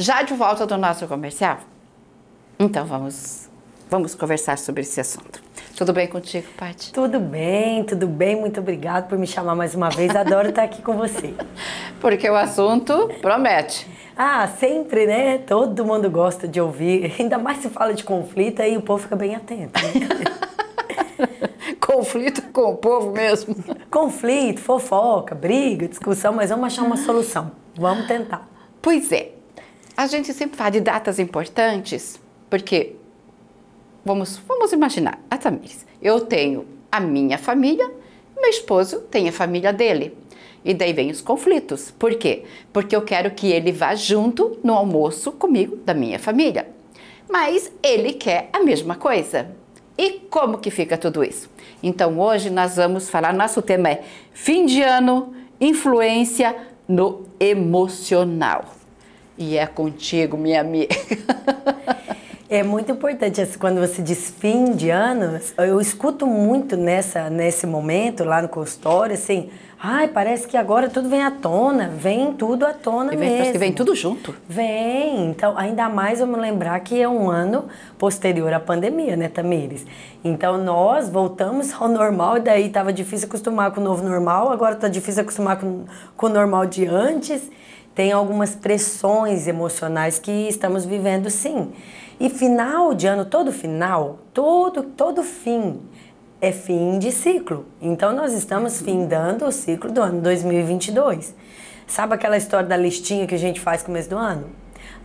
Já de volta do nosso comercial? Então vamos, vamos conversar sobre esse assunto. Tudo bem contigo, Paty? Tudo bem, tudo bem. Muito obrigado por me chamar mais uma vez. Adoro estar aqui com você. Porque o assunto promete. Ah, sempre, né? Todo mundo gosta de ouvir. Ainda mais se fala de conflito, aí o povo fica bem atento. Né? conflito com o povo mesmo. Conflito, fofoca, briga, discussão, mas vamos achar uma solução. Vamos tentar. Pois é. A gente sempre fala de datas importantes, porque vamos, vamos imaginar, a Tamires, eu tenho a minha família, meu esposo tem a família dele. E daí vem os conflitos. Por quê? Porque eu quero que ele vá junto no almoço comigo, da minha família. Mas ele quer a mesma coisa. E como que fica tudo isso? Então hoje nós vamos falar, nosso tema é fim de ano, influência no emocional. E é contigo, minha amiga. É muito importante quando você diz fim de ano, eu escuto muito nessa nesse momento lá no consultório assim, ai, parece que agora tudo vem à tona, vem tudo à tona e vem, mesmo. que vem tudo junto. Vem, então ainda mais vamos lembrar que é um ano posterior à pandemia, né, Tamires? Então nós voltamos ao normal e daí estava difícil acostumar com o novo normal, agora está difícil acostumar com, com o normal de antes. Tem algumas pressões emocionais que estamos vivendo sim. E final de ano, todo final, todo, todo fim é fim de ciclo. Então nós estamos findando o ciclo do ano 2022. Sabe aquela história da listinha que a gente faz no começo do ano?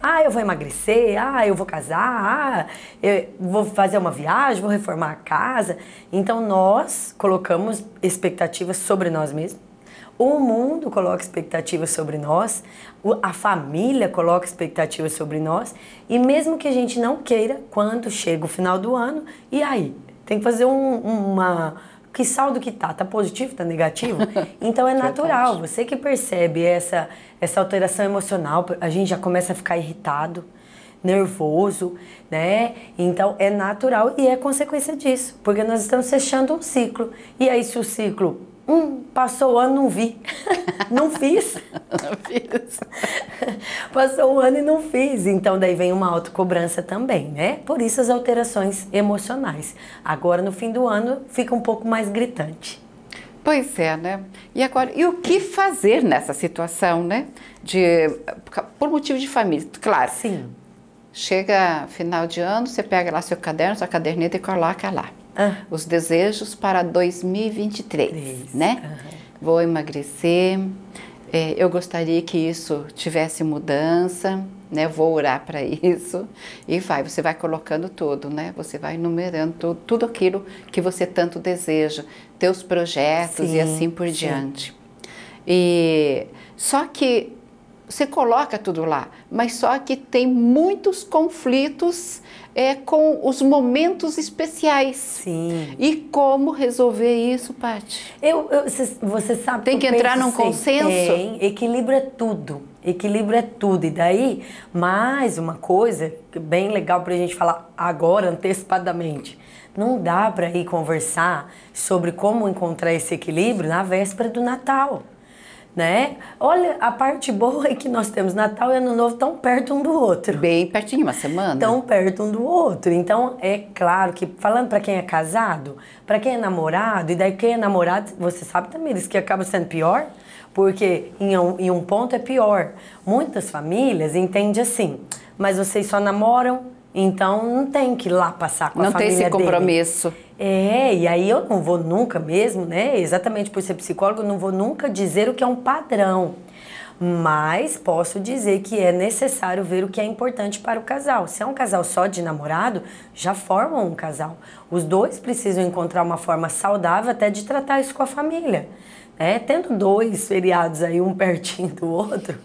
Ah, eu vou emagrecer, ah, eu vou casar, ah, eu vou fazer uma viagem, vou reformar a casa. Então nós colocamos expectativas sobre nós mesmos. O mundo coloca expectativas sobre nós, a família coloca expectativas sobre nós, e mesmo que a gente não queira, quando chega o final do ano, e aí? Tem que fazer um, uma. Que saldo que tá? Tá positivo? Tá negativo? Então é natural. Você que percebe essa, essa alteração emocional, a gente já começa a ficar irritado, nervoso, né? Então é natural e é consequência disso, porque nós estamos fechando um ciclo. E aí, se o ciclo Hum, passou o ano, não vi. não fiz. não fiz. passou o ano e não fiz. Então, daí vem uma autocobrança também, né? Por isso as alterações emocionais. Agora, no fim do ano, fica um pouco mais gritante. Pois é, né? E agora, e o que fazer nessa situação, né? De, por motivo de família, claro. Sim. Chega final de ano, você pega lá seu caderno, sua caderneta e coloca lá ah. os desejos para 2023, Três. né? Uhum. Vou emagrecer, é, eu gostaria que isso tivesse mudança, né? Vou orar para isso e vai, você vai colocando tudo, né? Você vai numerando tudo, tudo aquilo que você tanto deseja, teus projetos sim, e assim por sim. diante. E só que você coloca tudo lá, mas só que tem muitos conflitos é, com os momentos especiais. Sim. E como resolver isso, Paty? Eu, eu, você sabe Tem que, que entrar num consenso? Tem. Equilíbrio é tudo. Equilíbrio é tudo. E daí, mais uma coisa bem legal para a gente falar agora, antecipadamente. Não dá para ir conversar sobre como encontrar esse equilíbrio na véspera do Natal né? Olha, a parte boa é que nós temos Natal e Ano Novo tão perto um do outro. Bem pertinho, uma semana. Tão perto um do outro. Então, é claro que, falando para quem é casado, para quem é namorado, e daí quem é namorado, você sabe também, isso que acaba sendo pior, porque em um, em um ponto é pior. Muitas famílias entendem assim, mas vocês só namoram, então não tem que ir lá passar com não a família Não tem esse compromisso. Dele. É, e aí eu não vou nunca mesmo, né? Exatamente por ser psicólogo, eu não vou nunca dizer o que é um padrão. Mas posso dizer que é necessário ver o que é importante para o casal. Se é um casal só de namorado, já formam um casal. Os dois precisam encontrar uma forma saudável até de tratar isso com a família. É, tendo dois feriados aí, um pertinho do outro,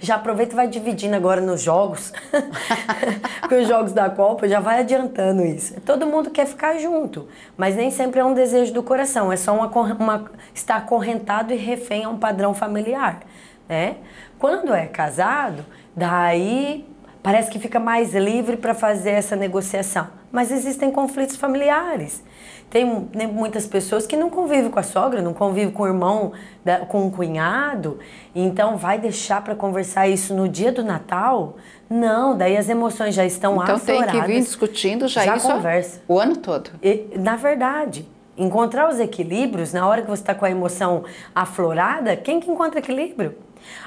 já aproveita e vai dividindo agora nos jogos, com os jogos da Copa, já vai adiantando isso. Todo mundo quer ficar junto, mas nem sempre é um desejo do coração, é só uma, uma estar acorrentado e refém a um padrão familiar. Né? Quando é casado, daí parece que fica mais livre para fazer essa negociação. Mas existem conflitos familiares Tem né, muitas pessoas que não convivem com a sogra, não convivem com o irmão, com o cunhado. Então, vai deixar para conversar isso no dia do Natal? Não, daí as emoções já estão então, afloradas. Então, tem que vir discutindo já, já isso conversa. o ano todo. E, na verdade, encontrar os equilíbrios, na hora que você está com a emoção aflorada, quem que encontra equilíbrio?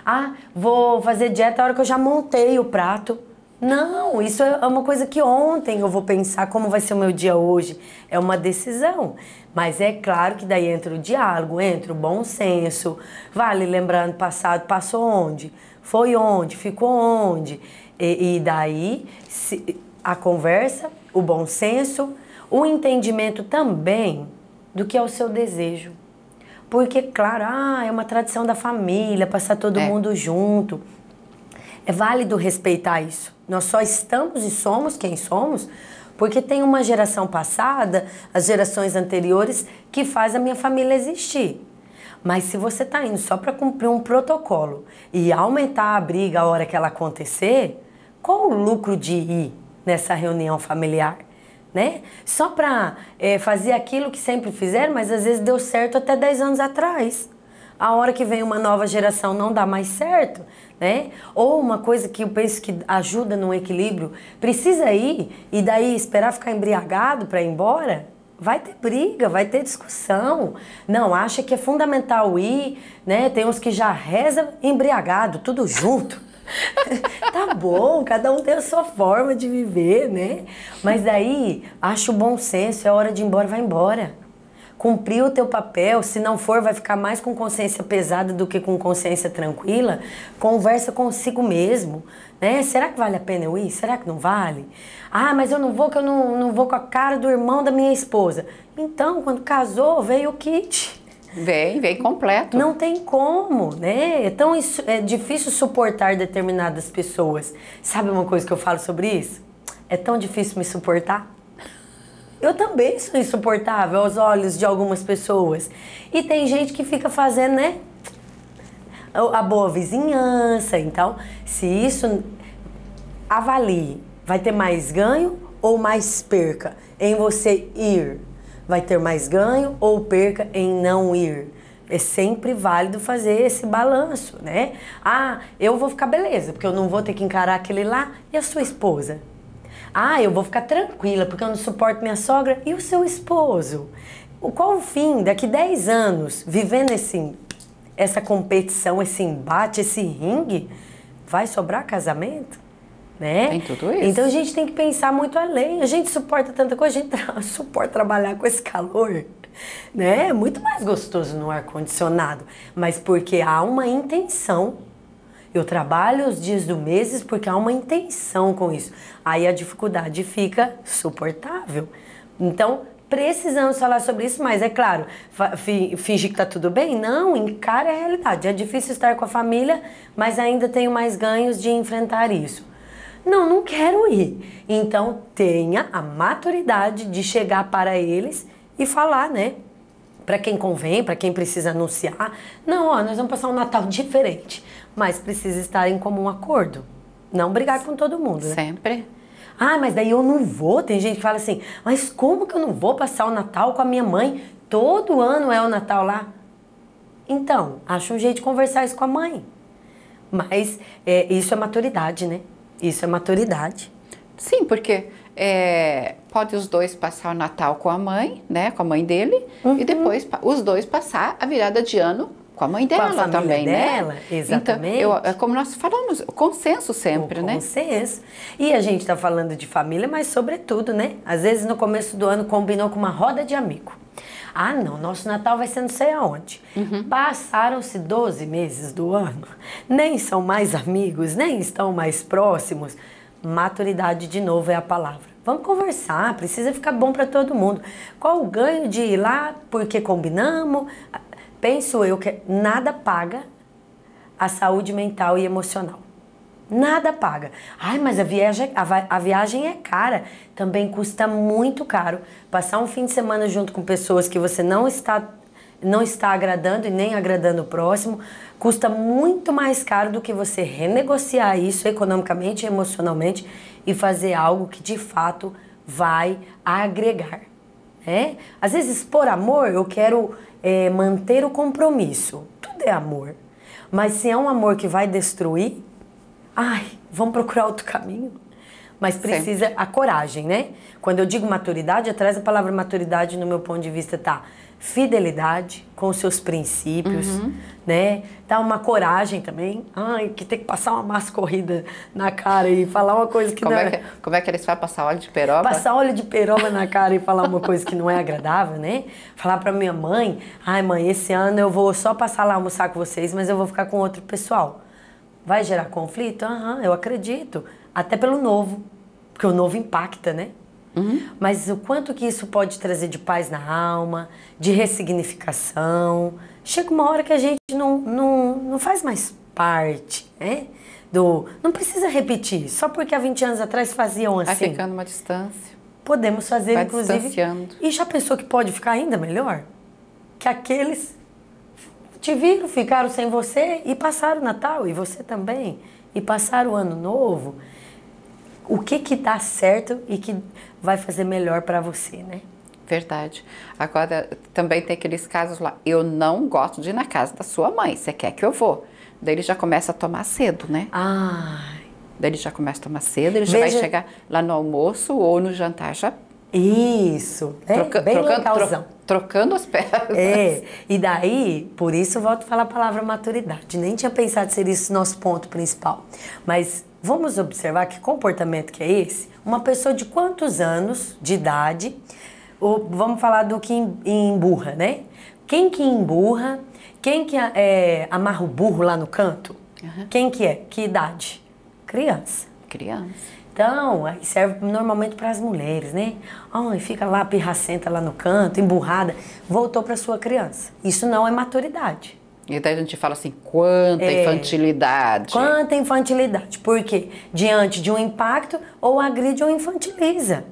Ah, vou fazer dieta a hora que eu já montei o prato. Não, isso é uma coisa que ontem eu vou pensar como vai ser o meu dia hoje. É uma decisão. Mas é claro que daí entra o diálogo, entra o bom senso. Vale lembrando passado, passou onde? Foi onde? Ficou onde? E, e daí se, a conversa, o bom senso, o entendimento também do que é o seu desejo. Porque, claro, ah, é uma tradição da família, passar todo é. mundo junto. É válido respeitar isso. Nós só estamos e somos quem somos porque tem uma geração passada, as gerações anteriores, que faz a minha família existir. Mas se você está indo só para cumprir um protocolo e aumentar a briga a hora que ela acontecer, qual o lucro de ir nessa reunião familiar? Né? Só para é, fazer aquilo que sempre fizeram, mas às vezes deu certo até 10 anos atrás a hora que vem uma nova geração não dá mais certo, né? Ou uma coisa que eu penso que ajuda no equilíbrio, precisa ir e daí esperar ficar embriagado para ir embora? Vai ter briga, vai ter discussão. Não, acha que é fundamental ir, né? Tem uns que já reza embriagado, tudo junto. tá bom, cada um tem a sua forma de viver, né? Mas daí, acho bom senso, é hora de ir embora, vai embora cumprir o teu papel, se não for, vai ficar mais com consciência pesada do que com consciência tranquila, conversa consigo mesmo, né? Será que vale a pena eu ir? Será que não vale? Ah, mas eu não vou que eu não, não vou com a cara do irmão da minha esposa. Então, quando casou, veio o kit. Vem, vem completo. Não tem como, né? É tão é difícil suportar determinadas pessoas. Sabe uma coisa que eu falo sobre isso? É tão difícil me suportar. Eu também sou insuportável aos olhos de algumas pessoas. E tem gente que fica fazendo, né? A boa vizinhança. Então, se isso avalie, vai ter mais ganho ou mais perca em você ir? Vai ter mais ganho ou perca em não ir? É sempre válido fazer esse balanço, né? Ah, eu vou ficar beleza, porque eu não vou ter que encarar aquele lá. E a sua esposa? Ah, eu vou ficar tranquila porque eu não suporto minha sogra. E o seu esposo? Qual o fim daqui 10 anos vivendo esse, essa competição, esse embate, esse ringue? Vai sobrar casamento? Né? Tem tudo isso. Então a gente tem que pensar muito além. A gente suporta tanta coisa, a gente tra suporta trabalhar com esse calor. Né? É muito mais gostoso no ar-condicionado. Mas porque há uma intenção eu trabalho os dias do mês porque há uma intenção com isso. Aí a dificuldade fica suportável. Então, precisamos falar sobre isso, mas é claro, fingir que tá tudo bem? Não, encare a realidade. É difícil estar com a família, mas ainda tenho mais ganhos de enfrentar isso. Não, não quero ir. Então, tenha a maturidade de chegar para eles e falar, né? Para quem convém, para quem precisa anunciar. Não, ó, nós vamos passar um Natal diferente mas precisa estar em comum acordo. Não brigar com todo mundo, né? Sempre. Ah, mas daí eu não vou. Tem gente que fala assim, mas como que eu não vou passar o Natal com a minha mãe? Todo ano é o Natal lá. Então, acha um jeito de conversar isso com a mãe. Mas é, isso é maturidade, né? Isso é maturidade. Sim, porque é, pode os dois passar o Natal com a mãe, né? Com a mãe dele, uhum. e depois os dois passar a virada de ano com a mãe dela com a também, né? dela, né? Exatamente. Então, eu, é como nós falamos, o consenso sempre, o né? Consenso. E a gente está falando de família, mas sobretudo, né? Às vezes no começo do ano combinou com uma roda de amigo. Ah, não, nosso Natal vai ser não sei aonde. Uhum. Passaram-se 12 meses do ano, nem são mais amigos, nem estão mais próximos. Maturidade, de novo, é a palavra. Vamos conversar, precisa ficar bom para todo mundo. Qual o ganho de ir lá porque combinamos? penso eu que nada paga a saúde mental e emocional. Nada paga. Ai, mas a viagem, a, a, viagem é cara. Também custa muito caro. Passar um fim de semana junto com pessoas que você não está, não está agradando e nem agradando o próximo custa muito mais caro do que você renegociar isso economicamente emocionalmente e fazer algo que de fato vai agregar. É? Às vezes, por amor, eu quero é, manter o compromisso. Tudo é amor. Mas se é um amor que vai destruir, ai, vamos procurar outro caminho. Mas precisa Sim. a coragem, né? Quando eu digo maturidade, atrás da palavra maturidade, no meu ponto de vista, tá fidelidade com seus princípios, uhum. né? Dá uma coragem também. Ai, que tem que passar uma massa corrida na cara e falar uma coisa que como não é. Que, como é que eles fazem? Passar óleo de peroba? Passar óleo de peroba na cara e falar uma coisa que não é agradável, né? Falar para minha mãe, ai mãe, esse ano eu vou só passar lá almoçar com vocês, mas eu vou ficar com outro pessoal. Vai gerar conflito? Aham, eu acredito. Até pelo novo, porque o novo impacta, né? Uhum. Mas o quanto que isso pode trazer de paz na alma, de ressignificação. Chega uma hora que a gente não, não, não faz mais parte, né? Do, não precisa repetir, só porque há 20 anos atrás faziam assim. Vai ficando uma distância. Podemos fazer, Vai inclusive. E já pensou que pode ficar ainda melhor? Que aqueles te viram, ficaram sem você e passaram o Natal, e você também, e passaram o Ano Novo. O que que dá certo e que vai fazer melhor para você, né? Verdade. Agora, também tem aqueles casos lá, eu não gosto de ir na casa da sua mãe, você quer que eu vou? Daí ele já começa a tomar cedo, né? Ai. Daí ele já começa a tomar cedo, ele Veja... já vai chegar lá no almoço ou no jantar já isso, é, Troca, bem trocando, tro, trocando as pernas. É, e daí, por isso volto a falar a palavra maturidade. Nem tinha pensado ser isso nosso ponto principal. Mas vamos observar que comportamento que é esse? Uma pessoa de quantos anos de idade, ou vamos falar do que emburra, né? Quem que emburra, quem que é, amarra o burro lá no canto? Uhum. Quem que é? Que idade? Criança. Criança. Então, serve normalmente para as mulheres, né? Ai, fica lá pirracenta lá no canto, emburrada, voltou para sua criança. Isso não é maturidade. E daí a gente fala assim, quanta é, infantilidade. Quanta infantilidade. Porque diante de um impacto, ou agride ou infantiliza.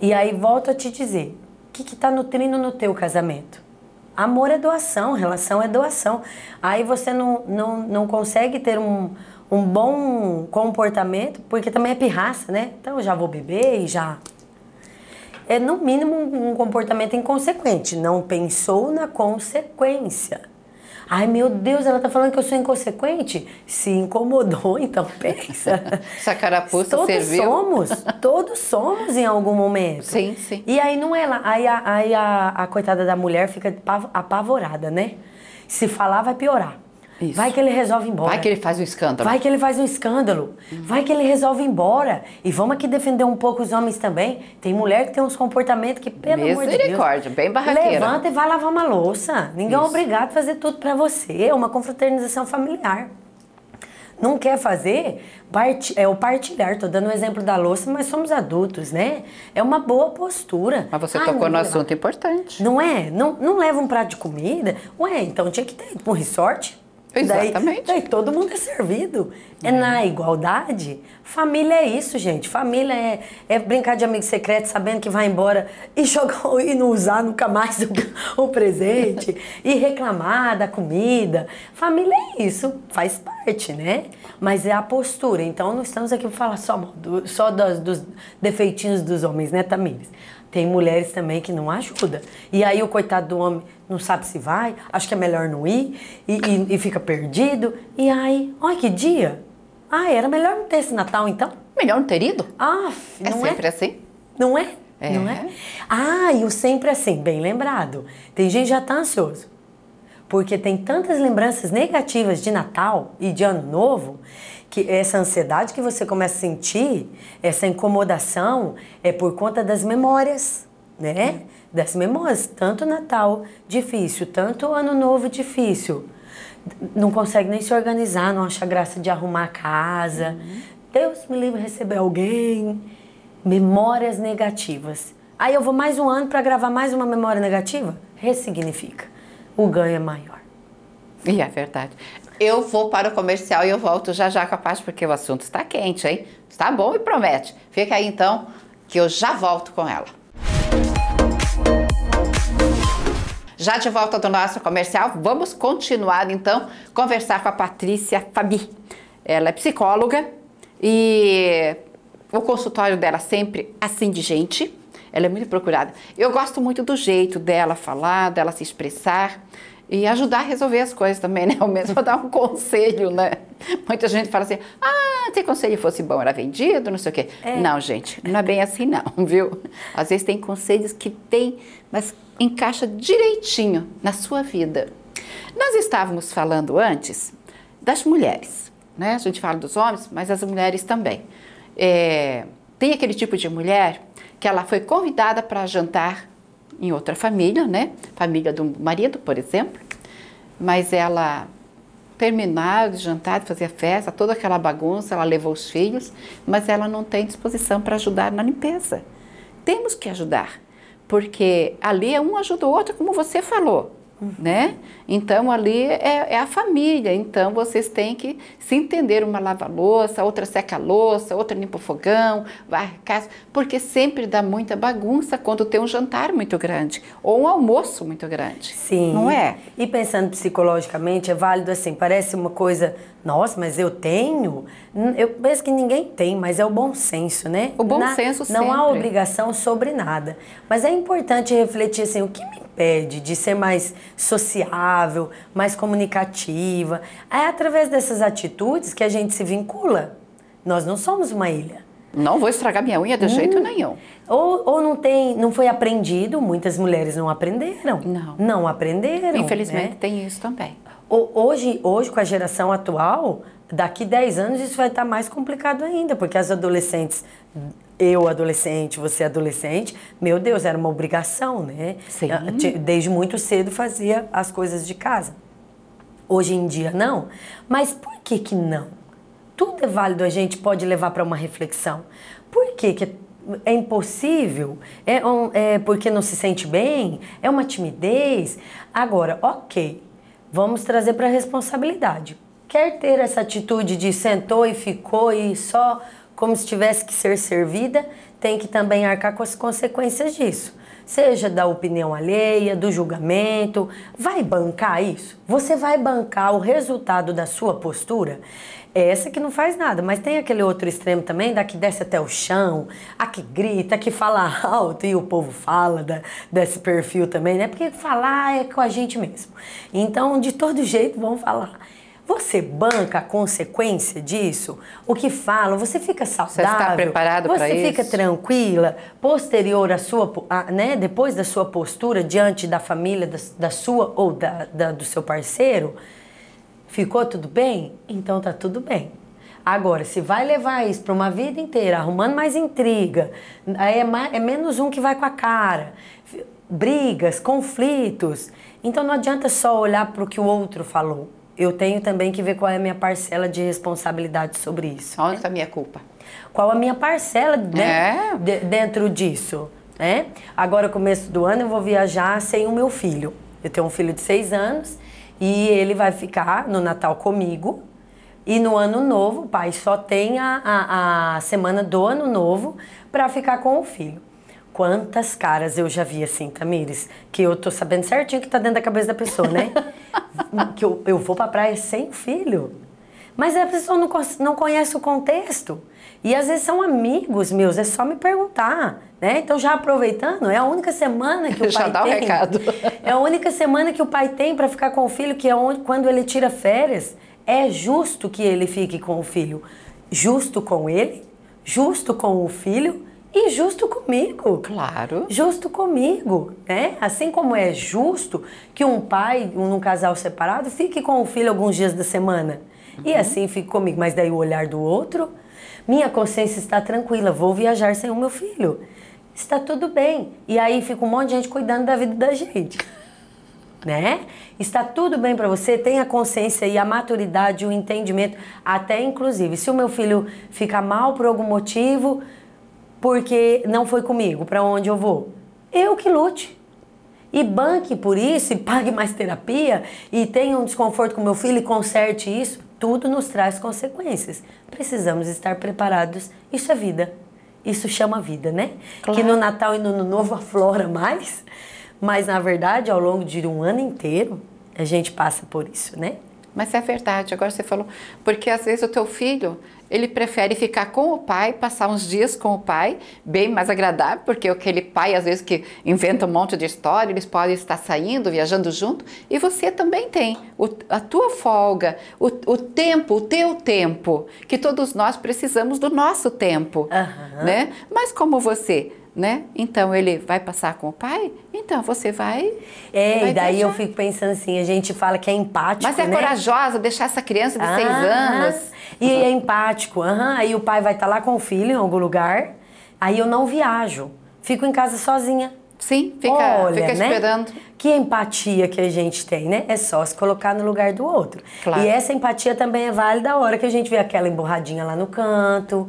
E aí volto a te dizer, o que está nutrindo no teu casamento? Amor é doação, relação é doação. Aí você não, não, não consegue ter um, um bom comportamento, porque também é pirraça, né? Então eu já vou beber e já. É no mínimo um comportamento inconsequente. Não pensou na consequência. Ai meu Deus, ela tá falando que eu sou inconsequente? Se incomodou, então pensa. Essa carapuça todos serviu. somos, todos somos em algum momento. Sim, sim. E aí não é lá, aí, a, aí a, a coitada da mulher fica apavorada, né? Se falar, vai piorar. Isso. Vai que ele resolve ir embora. Vai que ele faz um escândalo. Vai que ele faz um escândalo. Uhum. Vai que ele resolve ir embora. E vamos aqui defender um pouco os homens também. Tem mulher que tem uns comportamentos que, pelo amor de Deus... Misericórdia, bem barraqueira. Levanta e vai lavar uma louça. Ninguém é Isso. é obrigado a fazer tudo para você. É uma confraternização familiar. Não quer fazer, part... é o partilhar. Tô dando o um exemplo da louça, mas somos adultos, né? É uma boa postura. Mas você Ai, tocou no assunto importante. Não é? Não, não leva um prato de comida? Ué, então tinha que ter um resort Exatamente. Daí, daí todo mundo é servido. É na igualdade. Família é isso, gente. Família é, é brincar de amigo secreto sabendo que vai embora e jogar e não usar nunca mais o, o presente e reclamar da comida. Família é isso, faz parte, né? Mas é a postura. Então não estamos aqui para falar só, do, só dos, dos defeitinhos dos homens, né, Tamires? Tem mulheres também que não ajudam. E aí o coitado do homem não sabe se vai, acha que é melhor não ir e, e, e fica perdido. E aí, olha que dia. Ah, era melhor não ter esse Natal então? Melhor não ter ido? Ah, é não é sempre assim? Não é? é? Não é? Ah, e o sempre assim, bem lembrado. Tem gente que já tá ansioso. Porque tem tantas lembranças negativas de Natal e de Ano Novo que essa ansiedade que você começa a sentir, essa incomodação, é por conta das memórias, né? Das memórias, tanto Natal difícil, tanto Ano Novo difícil. Não consegue nem se organizar, não acha graça de arrumar a casa. Uhum. Deus me livre receber alguém. Memórias negativas. Aí eu vou mais um ano para gravar mais uma memória negativa? Ressignifica. O ganho é maior. E é verdade. Eu vou para o comercial e eu volto já já com a parte, porque o assunto está quente, hein? Está bom e promete. Fica aí então, que eu já volto com ela. Já de volta do nosso comercial, vamos continuar então conversar com a Patrícia Fabi. Ela é psicóloga e o consultório dela sempre assim de gente. Ela é muito procurada. Eu gosto muito do jeito dela falar, dela se expressar e ajudar a resolver as coisas também, né? Ou mesmo dar um conselho, né? Muita gente fala assim, ah, se conselho fosse bom, era vendido, não sei o quê. É. Não, gente, não é bem assim não, viu? Às vezes tem conselhos que tem, mas encaixa direitinho na sua vida. Nós estávamos falando antes das mulheres, né? A gente fala dos homens, mas as mulheres também. É, tem aquele tipo de mulher que ela foi convidada para jantar em outra família, né? Família do marido, por exemplo, mas ela terminar de jantar, de fazer festa, toda aquela bagunça, ela levou os filhos, mas ela não tem disposição para ajudar na limpeza. Temos que ajudar, porque ali é um ajuda o outro, como você falou né? Então ali é, é, a família, então vocês têm que se entender, uma lava louça, outra seca a louça, outra limpa o fogão, varre a casa, porque sempre dá muita bagunça quando tem um jantar muito grande ou um almoço muito grande. Sim. Não é? E pensando psicologicamente, é válido assim, parece uma coisa, nossa, mas eu tenho? Eu penso que ninguém tem, mas é o bom senso, né? O bom Na, senso Não sempre. há obrigação sobre nada. Mas é importante refletir assim, o que me pede, de ser mais sociável, mais comunicativa. É através dessas atitudes que a gente se vincula. Nós não somos uma ilha. Não vou estragar minha unha de hum. jeito nenhum. Ou, ou não tem, não foi aprendido, muitas mulheres não aprenderam. Não. Não aprenderam. Infelizmente né? tem isso também. Hoje, hoje, com a geração atual, daqui 10 anos isso vai estar mais complicado ainda, porque as adolescentes eu adolescente, você adolescente, meu Deus, era uma obrigação, né? Sim. Desde muito cedo fazia as coisas de casa. Hoje em dia não. Mas por que que não? Tudo é válido, a gente pode levar para uma reflexão. Por que que é impossível? É, é porque não se sente bem? É uma timidez? Agora, ok, vamos trazer para a responsabilidade. Quer ter essa atitude de sentou e ficou e só como se tivesse que ser servida, tem que também arcar com as consequências disso. Seja da opinião alheia, do julgamento, vai bancar isso? Você vai bancar o resultado da sua postura? É essa que não faz nada, mas tem aquele outro extremo também, da que desce até o chão, a que grita, a que fala alto e o povo fala da, desse perfil também, né? Porque falar é com a gente mesmo. Então, de todo jeito, vão falar. Você banca a consequência disso? O que falam? Você fica saudável? Você está preparado para isso? Você fica tranquila? Posterior à sua, a, né, depois da sua postura diante da família, da, da sua ou da, da, do seu parceiro, ficou tudo bem? Então tá tudo bem. Agora, se vai levar isso para uma vida inteira, arrumando mais intriga, é, mais, é menos um que vai com a cara, brigas, conflitos. Então não adianta só olhar para o que o outro falou eu tenho também que ver qual é a minha parcela de responsabilidade sobre isso. Onde está a minha culpa? Qual a minha parcela né, é. de, dentro disso? Né? Agora, começo do ano, eu vou viajar sem o meu filho. Eu tenho um filho de seis anos e ele vai ficar no Natal comigo. E no ano novo, o pai só tem a, a, a semana do ano novo para ficar com o filho. Quantas caras eu já vi assim, Tamires, que eu tô sabendo certinho que tá dentro da cabeça da pessoa, né? que eu, eu vou pra praia sem filho. Mas a pessoa não, não conhece o contexto. E às vezes são amigos meus, é só me perguntar, né? Então já aproveitando, é a única semana que o já pai dá tem. O recado. É a única semana que o pai tem para ficar com o filho, que é onde, quando ele tira férias. É justo que ele fique com o filho. Justo com ele, justo com o filho e justo comigo. Claro. Justo comigo, né? Assim como é justo que um pai, num casal separado, fique com o filho alguns dias da semana. Uhum. E assim fique comigo. Mas daí o olhar do outro, minha consciência está tranquila, vou viajar sem o meu filho. Está tudo bem. E aí fica um monte de gente cuidando da vida da gente. Né? Está tudo bem para você, tenha consciência e a maturidade, o entendimento, até inclusive, se o meu filho fica mal por algum motivo, porque não foi comigo, para onde eu vou? Eu que lute. E banque por isso, e pague mais terapia, e tenha um desconforto com meu filho e conserte isso, tudo nos traz consequências. Precisamos estar preparados. Isso é vida. Isso chama vida, né? Claro. Que no Natal e no Ano Novo aflora mais, mas na verdade, ao longo de um ano inteiro, a gente passa por isso, né? Mas é verdade, agora você falou, porque às vezes o teu filho, ele prefere ficar com o pai, passar uns dias com o pai, bem mais agradável, porque aquele pai às vezes que inventa um monte de história, eles podem estar saindo, viajando junto, e você também tem o, a tua folga, o, o, tempo, o teu tempo, que todos nós precisamos do nosso tempo, uhum. né? Mas como você né? Então ele vai passar com o pai, então você vai. É, vai e daí eu fico pensando assim, a gente fala que é empático. Mas é né? corajosa deixar essa criança de ah, seis anos. E é empático, uhum. aí o pai vai estar tá lá com o filho em algum lugar, aí eu não viajo, fico em casa sozinha. Sim, fica, Olha, fica né? esperando. Que empatia que a gente tem, né? É só se colocar no lugar do outro. Claro. E essa empatia também é válida a hora que a gente vê aquela emborradinha lá no canto,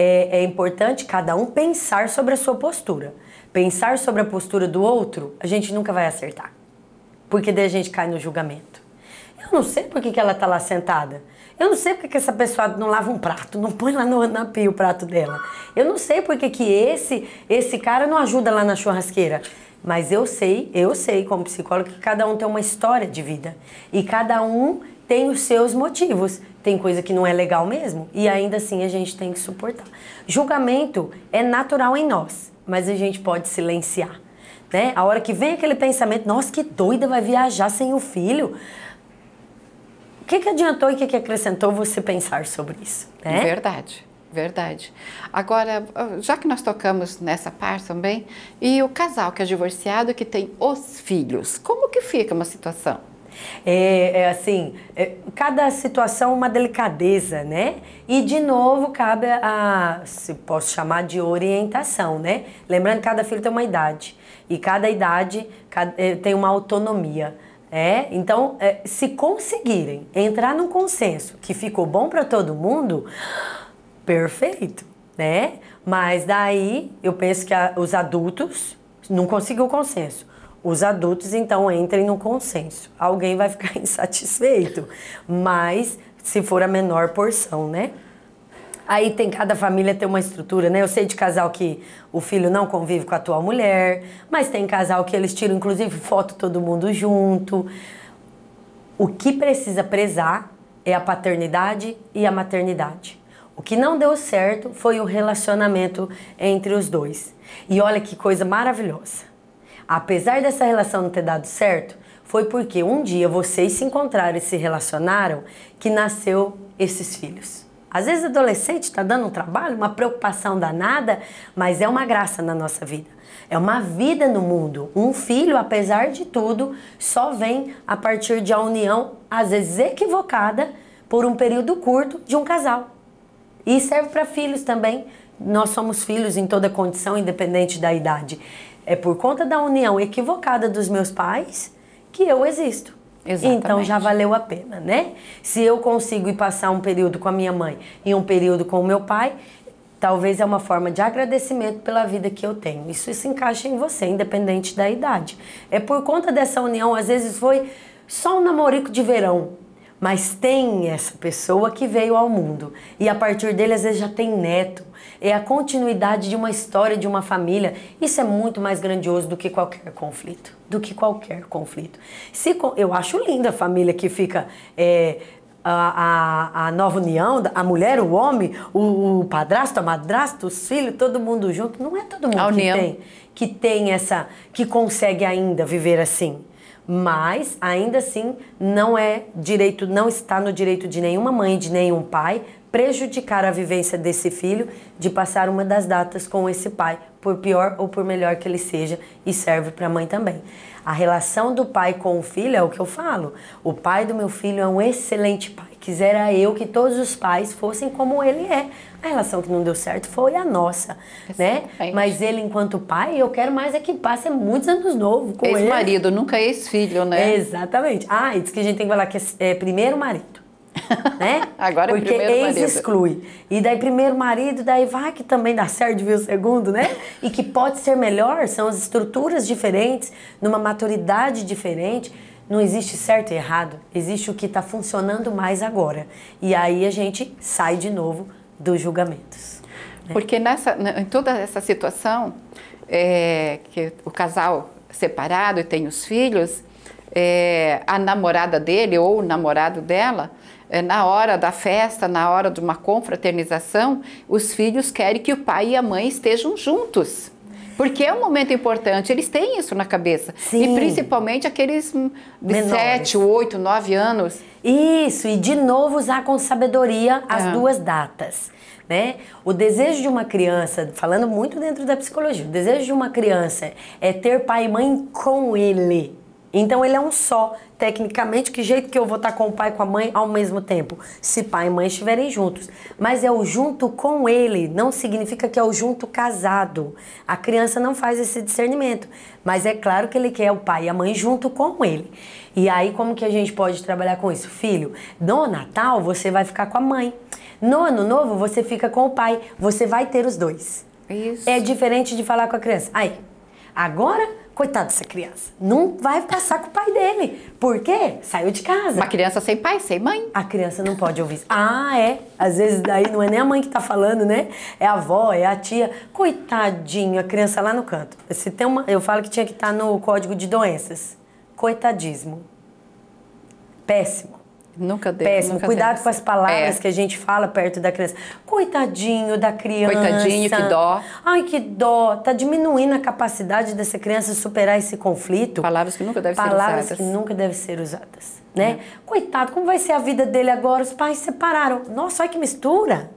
é, é importante cada um pensar sobre a sua postura. Pensar sobre a postura do outro, a gente nunca vai acertar. Porque daí a gente cai no julgamento. Eu não sei por que, que ela está lá sentada. Eu não sei porque que essa pessoa não lava um prato, não põe lá no, na pia o prato dela. Eu não sei porque que esse, esse cara não ajuda lá na churrasqueira. Mas eu sei, eu sei como psicóloga que cada um tem uma história de vida. E cada um tem os seus motivos. Tem coisa que não é legal mesmo e ainda assim a gente tem que suportar. Julgamento é natural em nós, mas a gente pode silenciar. Né? A hora que vem aquele pensamento, nossa, que doida vai viajar sem o filho. O que, que adiantou e o que, que acrescentou você pensar sobre isso? Né? Verdade. Verdade. Agora, já que nós tocamos nessa parte também, e o casal que é divorciado que tem os filhos, como que fica uma situação? É, é assim, é, cada situação uma delicadeza, né? E de novo cabe a, se posso chamar de orientação, né? Lembrando que cada filho tem uma idade e cada idade cada, é, tem uma autonomia. É, então, é, se conseguirem entrar num consenso que ficou bom para todo mundo, perfeito, né? Mas daí eu penso que a, os adultos não conseguiu consenso os adultos então entrem no consenso. Alguém vai ficar insatisfeito, mas se for a menor porção, né? Aí tem cada família tem uma estrutura, né? Eu sei de casal que o filho não convive com a atual mulher, mas tem casal que eles tiram inclusive foto todo mundo junto. O que precisa prezar é a paternidade e a maternidade. O que não deu certo foi o relacionamento entre os dois. E olha que coisa maravilhosa. Apesar dessa relação não ter dado certo, foi porque um dia vocês se encontraram e se relacionaram que nasceu esses filhos. Às vezes adolescente está dando um trabalho, uma preocupação danada, mas é uma graça na nossa vida. É uma vida no mundo. Um filho, apesar de tudo, só vem a partir de a união, às vezes equivocada, por um período curto de um casal. E serve para filhos também. Nós somos filhos em toda condição, independente da idade. É por conta da união equivocada dos meus pais que eu existo. Exatamente. Então já valeu a pena, né? Se eu consigo ir passar um período com a minha mãe e um período com o meu pai, talvez é uma forma de agradecimento pela vida que eu tenho. Isso se encaixa em você, independente da idade. É por conta dessa união, às vezes foi só um namorico de verão, mas tem essa pessoa que veio ao mundo e a partir dele às vezes já tem neto, é a continuidade de uma história, de uma família. Isso é muito mais grandioso do que qualquer conflito. Do que qualquer conflito. Se, eu acho linda a família que fica. É, a, a, a, nova união, a mulher, o homem, o, o padrasto, a madrasta, os filhos, todo mundo junto. Não é todo mundo a que união. tem, que tem essa, que consegue ainda viver assim. Mas ainda assim não é direito, não está no direito de nenhuma mãe, de nenhum pai prejudicar a vivência desse filho de passar uma das datas com esse pai, por pior ou por melhor que ele seja, e serve para a mãe também. A relação do pai com o filho é o que eu falo. O pai do meu filho é um excelente pai. Quisera eu que todos os pais fossem como ele é. A relação que não deu certo foi a nossa, né? Mas ele, enquanto pai, eu quero mais é que passe muitos anos novo com ele. Ex-marido, nunca ex-filho, né? Exatamente. Ah, e diz que a gente tem que falar que é, é primeiro marido né? Agora Porque é ex marido. exclui. E daí primeiro marido, daí vai que também dá certo de ver o segundo, né? E que pode ser melhor, são as estruturas diferentes, numa maturidade diferente. Não existe certo e errado, existe o que está funcionando mais agora. E aí a gente sai de novo dos julgamentos. Né? Porque nessa, em toda essa situação, é, que o casal separado e tem os filhos, é, a namorada dele ou o namorado dela, é, na hora da festa, na hora de uma confraternização, os filhos querem que o pai e a mãe estejam juntos. Porque é um momento importante, eles têm isso na cabeça. Sim. E principalmente aqueles de Menores. 7, 8, 9 anos. Isso, e de novo usar com sabedoria as é. duas datas. Né? O desejo de uma criança, falando muito dentro da psicologia, o desejo de uma criança é ter pai e mãe com ele. Então ele é um só. Tecnicamente, que jeito que eu vou estar com o pai e com a mãe ao mesmo tempo? Se pai e mãe estiverem juntos. Mas é o junto com ele, não significa que é o junto casado. A criança não faz esse discernimento. Mas é claro que ele quer o pai e a mãe junto com ele. E aí, como que a gente pode trabalhar com isso? Filho, no Natal você vai ficar com a mãe. No Ano Novo você fica com o pai. Você vai ter os dois. Isso. É diferente de falar com a criança. Aí, agora Coitado dessa criança. Não vai passar com o pai dele. Por quê? Saiu de casa. Uma criança sem pai, sem mãe. A criança não pode ouvir. Ah, é. Às vezes daí não é nem a mãe que tá falando, né? É a avó, é a tia. Coitadinho, a criança lá no canto. Se tem uma, eu falo que tinha que estar tá no código de doenças. Coitadismo. Péssimo. Nunca deu. Péssimo. Nunca Cuidado com as palavras é. que a gente fala perto da criança. Coitadinho da criança. Coitadinho, que dó. Ai, que dó. Tá diminuindo a capacidade dessa criança superar esse conflito. Palavras que nunca devem ser usadas. Palavras que nunca devem ser usadas. Né? É. Coitado, como vai ser a vida dele agora? Os pais separaram. Nossa, olha que mistura.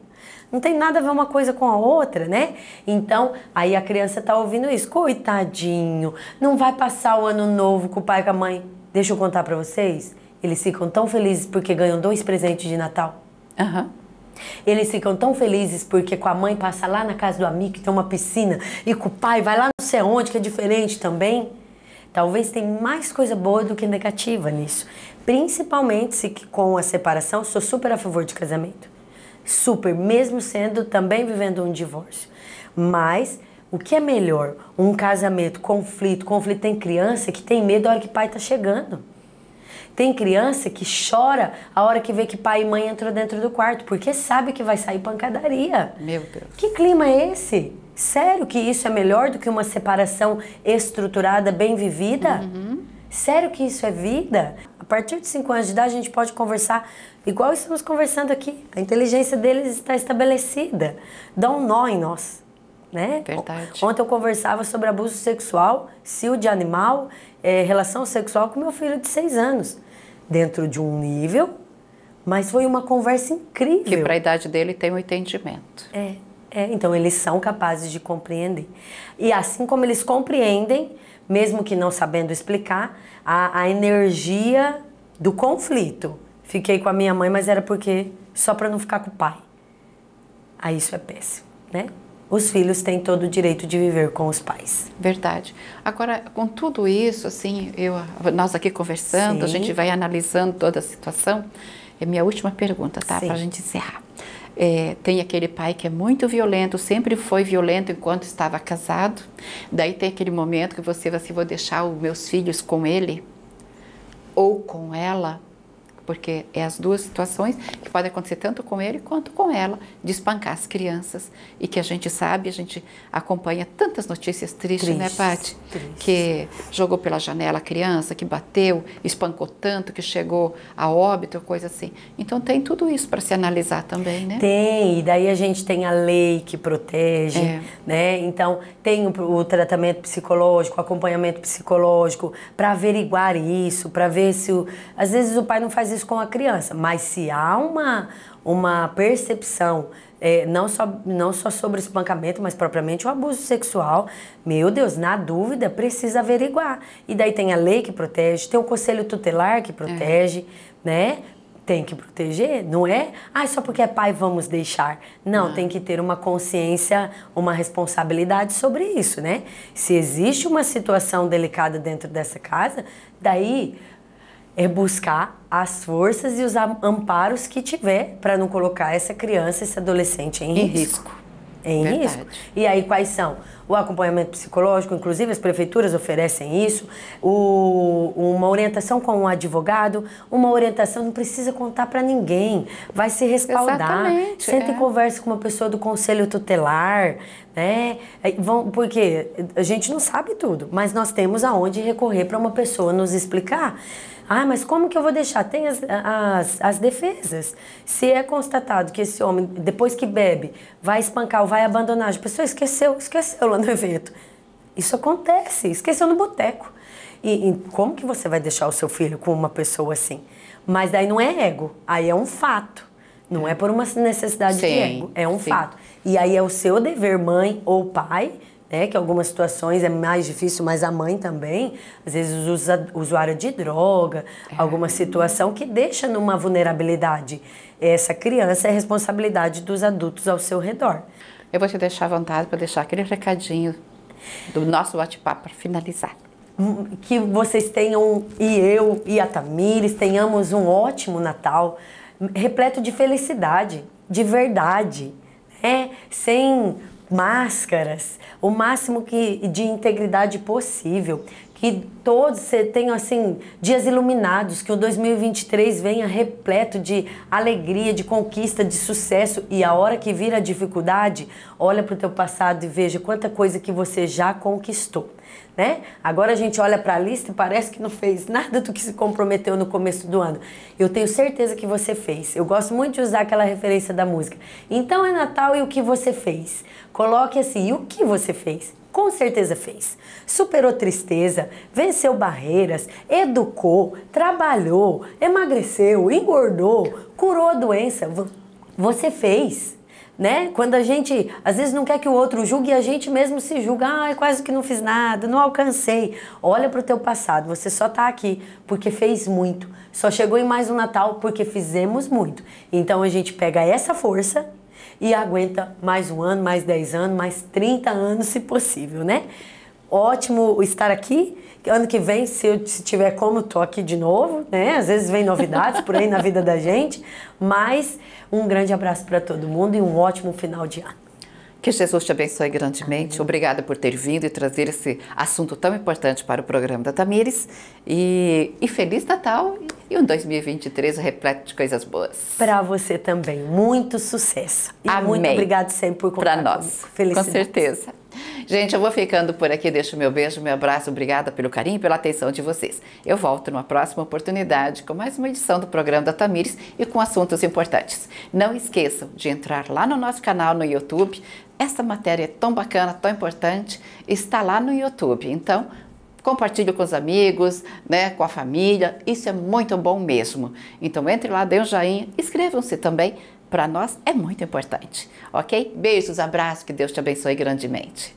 Não tem nada a ver uma coisa com a outra, né? Então, aí a criança tá ouvindo isso. Coitadinho, não vai passar o ano novo com o pai e com a mãe. Deixa eu contar para vocês eles ficam tão felizes porque ganham dois presentes de Natal. Uhum. Eles ficam tão felizes porque com a mãe passa lá na casa do amigo que tem uma piscina e com o pai vai lá não sei onde que é diferente também. Talvez tenha mais coisa boa do que negativa nisso. Principalmente se com a separação sou super a favor de casamento. Super, mesmo sendo também vivendo um divórcio. Mas o que é melhor? Um casamento, conflito. Conflito tem criança que tem medo da hora que o pai tá chegando. Tem criança que chora a hora que vê que pai e mãe entrou dentro do quarto, porque sabe que vai sair pancadaria. Meu Deus. Que clima é esse? Sério que isso é melhor do que uma separação estruturada, bem vivida? Uhum. Sério que isso é vida? A partir de 5 anos de idade, a gente pode conversar igual estamos conversando aqui. A inteligência deles está estabelecida. Dá um nó em nós. Né? Verdade. Ontem eu conversava sobre abuso sexual, cio de animal, é, relação sexual com meu filho de seis anos, dentro de um nível, mas foi uma conversa incrível. Que para a idade dele tem um entendimento. É, é, então eles são capazes de compreender. E assim como eles compreendem, mesmo que não sabendo explicar, a, a energia do conflito. Fiquei com a minha mãe, mas era porque só para não ficar com o pai. Aí isso é péssimo, né? Os filhos têm todo o direito de viver com os pais. Verdade. Agora, com tudo isso, assim, eu, nós aqui conversando, Sim. a gente vai analisando toda a situação. É minha última pergunta, tá? Para a gente encerrar. É, tem aquele pai que é muito violento, sempre foi violento enquanto estava casado. Daí tem aquele momento que você vai assim, vou deixar os meus filhos com ele ou com ela porque é as duas situações que podem acontecer tanto com ele quanto com ela, de espancar as crianças e que a gente sabe, a gente acompanha tantas notícias tristes, né, Triste, né, Paty? Que jogou pela janela a criança, que bateu, espancou tanto, que chegou a óbito, coisa assim. Então tem tudo isso para se analisar também, né? Tem, e daí a gente tem a lei que protege, é. né? Então tem o, o tratamento psicológico, acompanhamento psicológico para averiguar isso, para ver se o, às vezes o pai não faz isso com a criança, mas se há uma, uma percepção, é, não, só, não só sobre o espancamento, mas propriamente o abuso sexual, meu Deus, na dúvida, precisa averiguar. E daí tem a lei que protege, tem o conselho tutelar que protege, é. né? Tem que proteger, não é? Ah, só porque é pai vamos deixar. Não, não, tem que ter uma consciência, uma responsabilidade sobre isso, né? Se existe uma situação delicada dentro dessa casa, daí é buscar as forças e os amparos que tiver para não colocar essa criança, esse adolescente em, em risco. risco. Em Verdade. risco. E aí quais são? O acompanhamento psicológico, inclusive as prefeituras oferecem isso, o, uma orientação com um advogado, uma orientação não precisa contar para ninguém, vai se respaldar. Exatamente, Senta é. e conversa com uma pessoa do conselho tutelar, É, vão, porque a gente não sabe tudo, mas nós temos aonde recorrer para uma pessoa nos explicar. Ah, mas como que eu vou deixar? Tem as, as, as defesas. Se é constatado que esse homem, depois que bebe, vai espancar ou vai abandonar, a pessoa esqueceu, esqueceu no evento. Isso acontece, esqueceu no boteco. E, e, como que você vai deixar o seu filho com uma pessoa assim? Mas daí não é ego, aí é um fato. Não é por uma necessidade sim, de ego, é um sim. fato. E aí é o seu dever, mãe ou pai, né, que algumas situações é mais difícil, mas a mãe também, às vezes usa usuário de droga, é. alguma situação que deixa numa vulnerabilidade. Essa criança é responsabilidade dos adultos ao seu redor. Eu vou te deixar à vontade para deixar aquele recadinho do nosso bate-papo para finalizar. Hum, que vocês tenham, e eu e a Tamires, tenhamos um ótimo Natal, repleto de felicidade, de verdade, né? sem máscaras, o máximo que de integridade possível, que todos tenham assim dias iluminados, que o 2023 venha repleto de alegria, de conquista, de sucesso e a hora que vir a dificuldade, olha para o teu passado e veja quanta coisa que você já conquistou. Né? Agora a gente olha para a lista e parece que não fez nada do que se comprometeu no começo do ano. Eu tenho certeza que você fez. Eu gosto muito de usar aquela referência da música. Então é Natal e o que você fez? Coloque assim, o que você fez? Com certeza fez. Superou tristeza, venceu barreiras, educou, trabalhou, emagreceu, engordou, curou a doença. Você fez. Né? Quando a gente às vezes não quer que o outro julgue, a gente mesmo se julga, ah, quase que não fiz nada, não alcancei. Olha para o teu passado, você só está aqui porque fez muito. Só chegou em mais um Natal porque fizemos muito. Então a gente pega essa força e aguenta mais um ano, mais 10 anos, mais 30 anos, se possível, né? Ótimo estar aqui. Ano que vem, se eu se tiver como, tô aqui de novo, né? Às vezes vem novidades por aí na vida da gente, mas um grande abraço para todo mundo e um ótimo final de ano. Que Jesus te abençoe grandemente. Obrigada por ter vindo e trazer esse assunto tão importante para o programa da Tamires. E, e Feliz Natal e um 2023 repleto de coisas boas. Para você também. Muito sucesso. E Amém. muito obrigado sempre por contar Para nós. Felicidades. Com certeza. Gente, eu vou ficando por aqui. Deixo meu beijo, meu abraço. Obrigada pelo carinho e pela atenção de vocês. Eu volto numa próxima oportunidade com mais uma edição do programa da Tamires e com assuntos importantes. Não esqueçam de entrar lá no nosso canal no YouTube. Essa matéria é tão bacana, tão importante, está lá no YouTube. Então, compartilhe com os amigos, né, com a família. Isso é muito bom mesmo. Então entre lá, dê um joinha, inscrevam-se também. Para nós é muito importante, ok? Beijos, abraços, que Deus te abençoe grandemente.